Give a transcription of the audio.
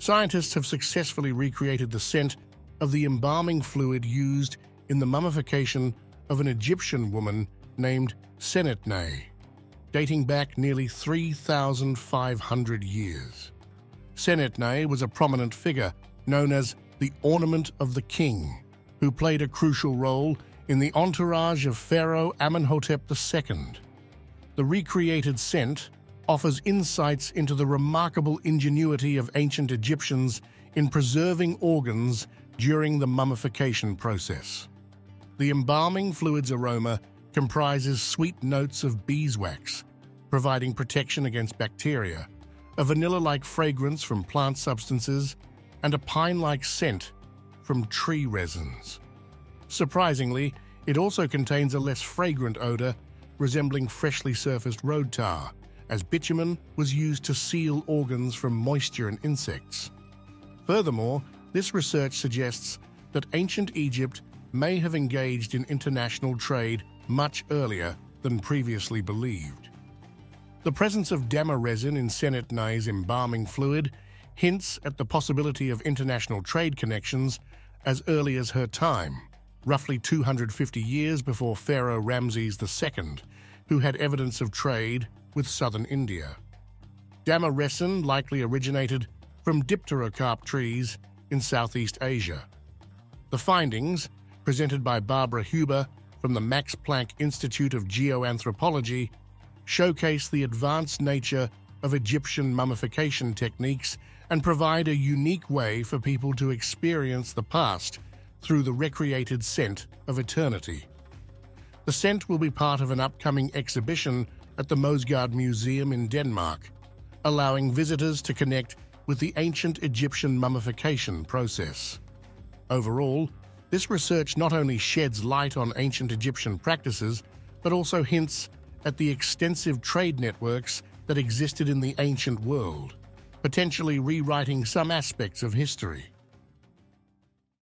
scientists have successfully recreated the scent of the embalming fluid used in the mummification of an Egyptian woman named Senetnay, dating back nearly 3,500 years. Senetnay was a prominent figure known as the Ornament of the King, who played a crucial role in the entourage of Pharaoh Amenhotep II. The recreated scent offers insights into the remarkable ingenuity of ancient Egyptians in preserving organs during the mummification process. The embalming fluid's aroma comprises sweet notes of beeswax, providing protection against bacteria, a vanilla-like fragrance from plant substances, and a pine-like scent from tree resins. Surprisingly, it also contains a less fragrant odor resembling freshly surfaced road tar, as bitumen was used to seal organs from moisture and insects. Furthermore, this research suggests that ancient Egypt may have engaged in international trade much earlier than previously believed. The presence of dammar resin in Senetnay's embalming fluid hints at the possibility of international trade connections as early as her time, roughly 250 years before Pharaoh Ramses II, who had evidence of trade with southern India. dammar resin likely originated from dipterocarp trees in Southeast Asia. The findings, presented by Barbara Huber from the Max Planck Institute of Geoanthropology, showcase the advanced nature of Egyptian mummification techniques and provide a unique way for people to experience the past through the recreated scent of eternity. The scent will be part of an upcoming exhibition at the Moesgaard Museum in Denmark, allowing visitors to connect with the ancient Egyptian mummification process. Overall, this research not only sheds light on ancient Egyptian practices, but also hints at the extensive trade networks that existed in the ancient world, potentially rewriting some aspects of history.